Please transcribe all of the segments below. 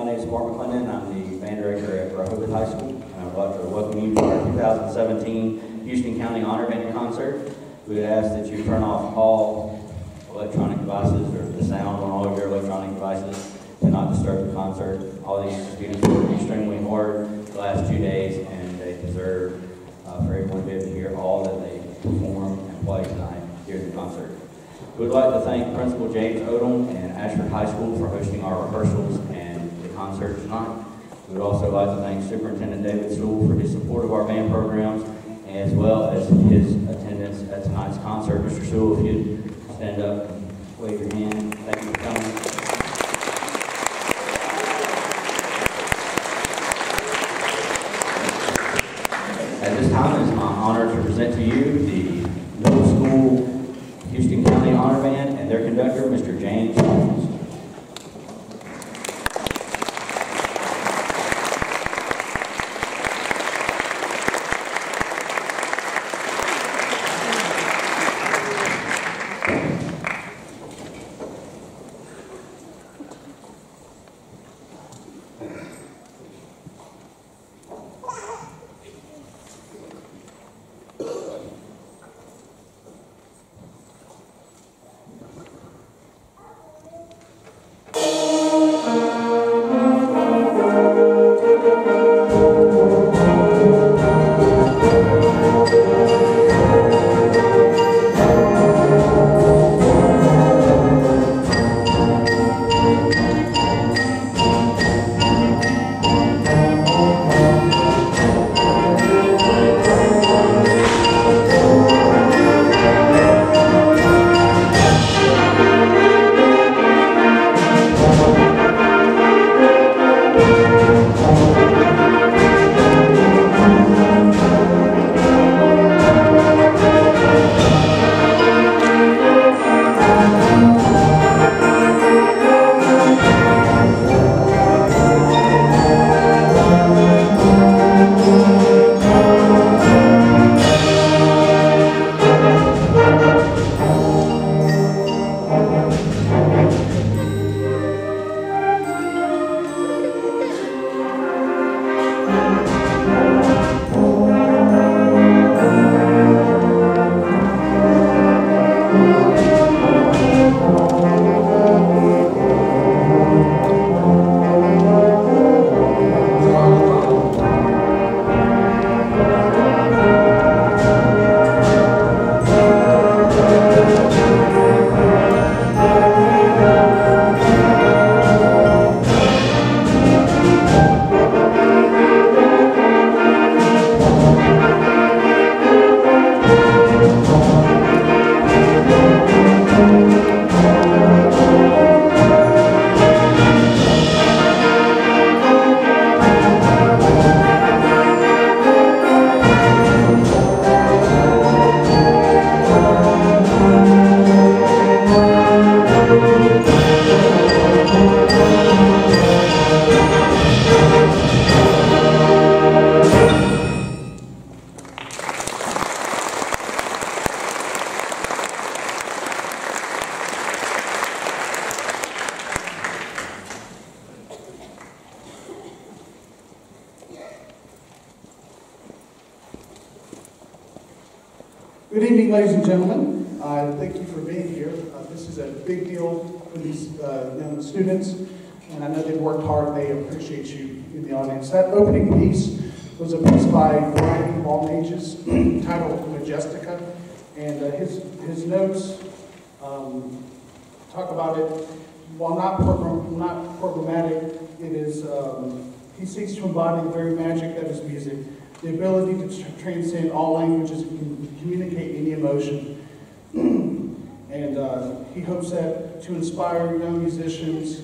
My name is Mark McClendon. I'm the band director at Rehobeth High School. And I'd like to welcome you to our 2017 Houston County Honor Band concert. We would ask that you turn off all electronic devices or the sound on all of your electronic devices to not disturb the concert. All these students worked extremely hard the last two days, and they deserve uh, for everyone to be able to hear all that they perform and play tonight here at the concert. We would like to thank Principal James Odom and Ashford High School for hosting our rehearsals and concert tonight. We would also like to thank Superintendent David Sewell for his support of our band programs, as well as his attendance at tonight's concert. Mr. Sewell, if you'd stand up and wave your hand. Thank Good evening, ladies and gentlemen. Uh, Thank you for being here. Uh, This is a big deal for these uh, young students, and I know they've worked hard. They appreciate you in the audience. That opening piece was a piece by Brian Balmages titled Majestica, and uh, his, his notes um, talk about it, while not program, not programmatic, it is, um, he seeks to embody the very magic that is music, the ability to tr- transcend all languages and communicate any emotion. And uh, he hopes that to inspire young musicians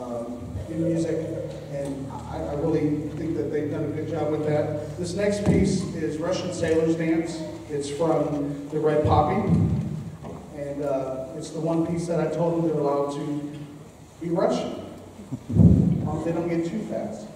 um, in music, and I, I really think that they've done a good job with that. This next piece is Russian Sailor's Dance. It's from the Red Poppy, and uh, it's the one piece that I told them they're allowed to be Russian. They don't get too fast.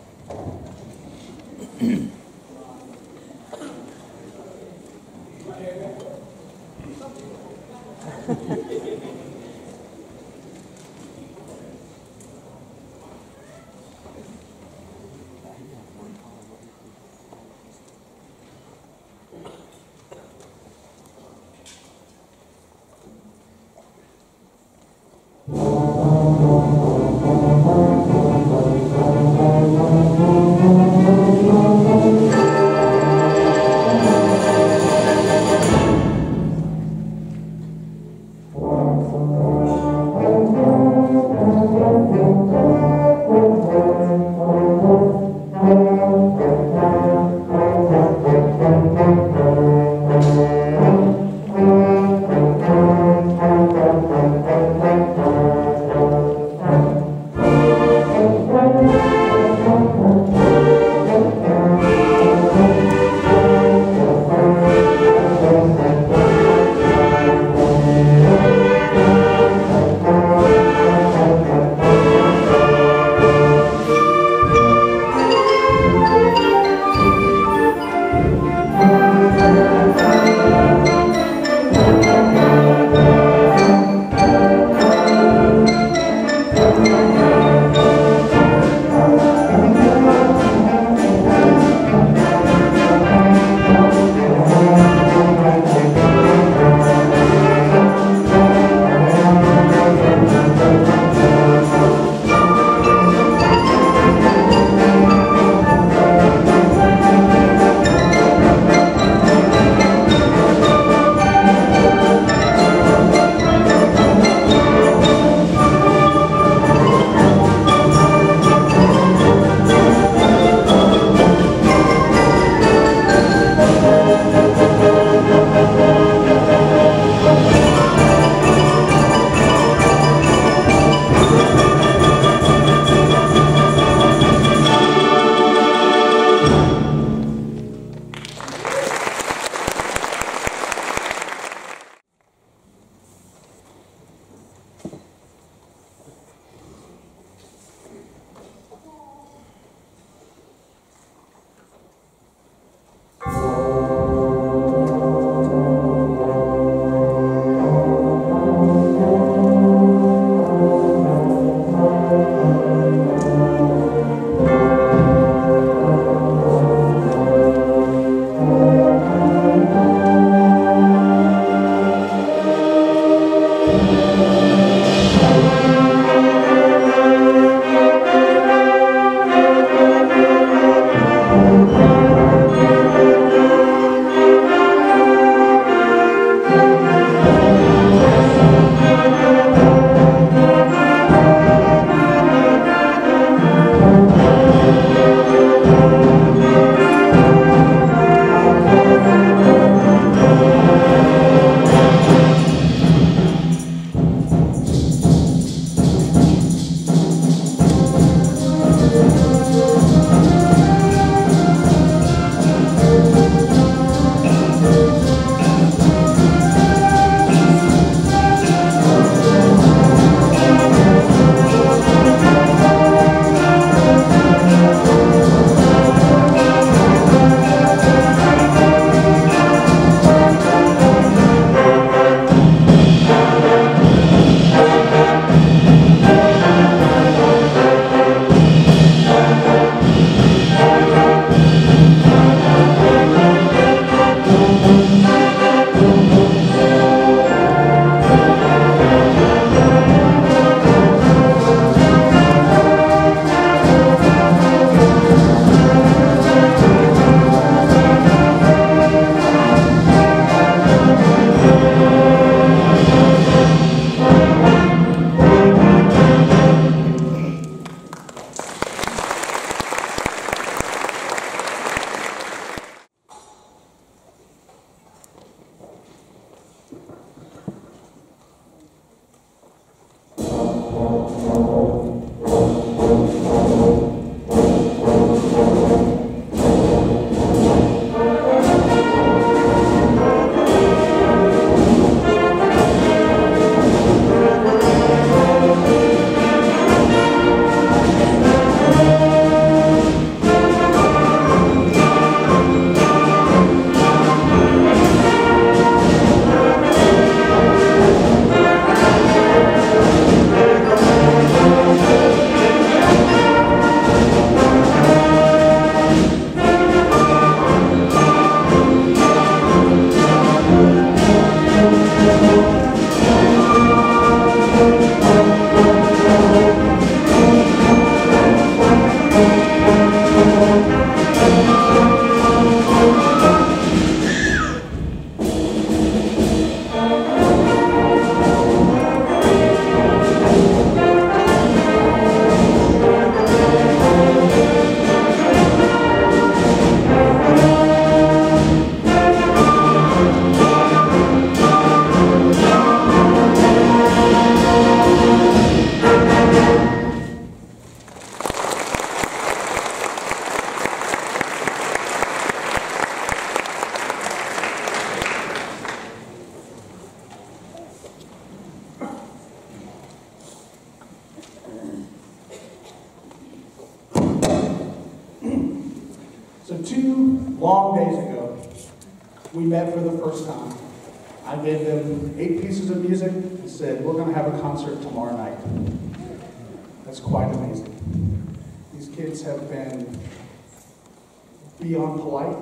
Beyond polite.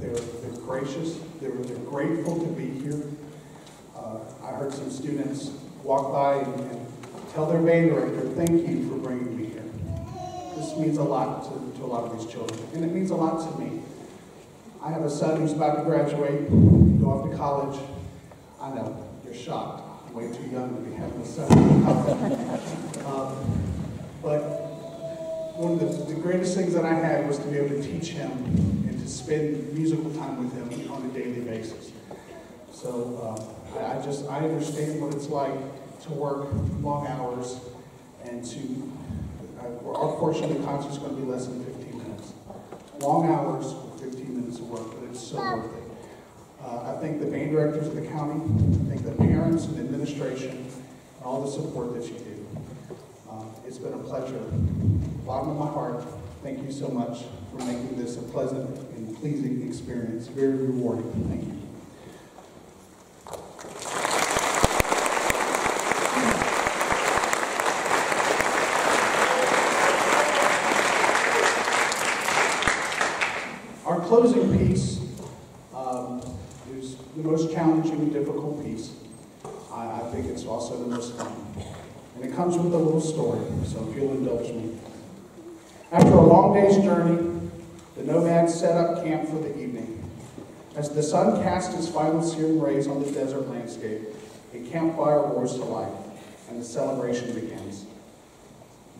They're, they're gracious. They're, they're grateful to be here. Uh, I heard some students walk by and, and tell their band director, thank you for bringing me here. This means a lot to, to a lot of these children, and it means a lot to me. I have a son who's about to graduate, go off to college. I know, you're shocked. I'm way too young to be having a son. Um, but one of the, the greatest things that I had was to be able to teach him and to spend musical time with him on a daily basis. So uh, I, just, I understand what it's like to work long hours and to, uh, our portion of the concert's going to be less than 15 minutes. Long hours, 15 minutes of work, but it's so worth it. Uh, I thank the band directors of the county, I thank the parents and administration, and all the support that you do. Uh, It's been a pleasure. Bottom of my heart, thank you so much for making this a pleasant and pleasing experience, very rewarding. Thank you. Our closing piece um, is the most challenging and difficult piece. I, I think it's also the most fun. And it comes with a little story, so if you'll indulge me. After a long day's journey, the nomads set up camp for the evening. As the sun cast its final searing rays on the desert landscape, a campfire roars to life, and the celebration begins.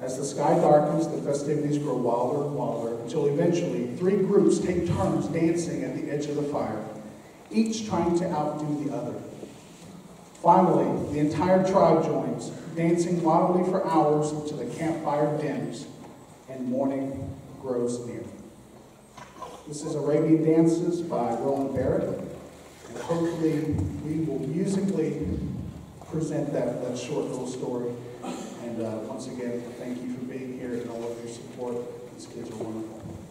As the sky darkens, the festivities grow wilder and wilder until eventually three groups take turns dancing at the edge of the fire, each trying to outdo the other. Finally, the entire tribe joins, dancing wildly for hours until the campfire dims and morning grows near. This is Arabian Dances by Roland Barrett, and hopefully we will musically present that, that short little story. And uh, once again, thank you for being here and all of your support. These kids are wonderful.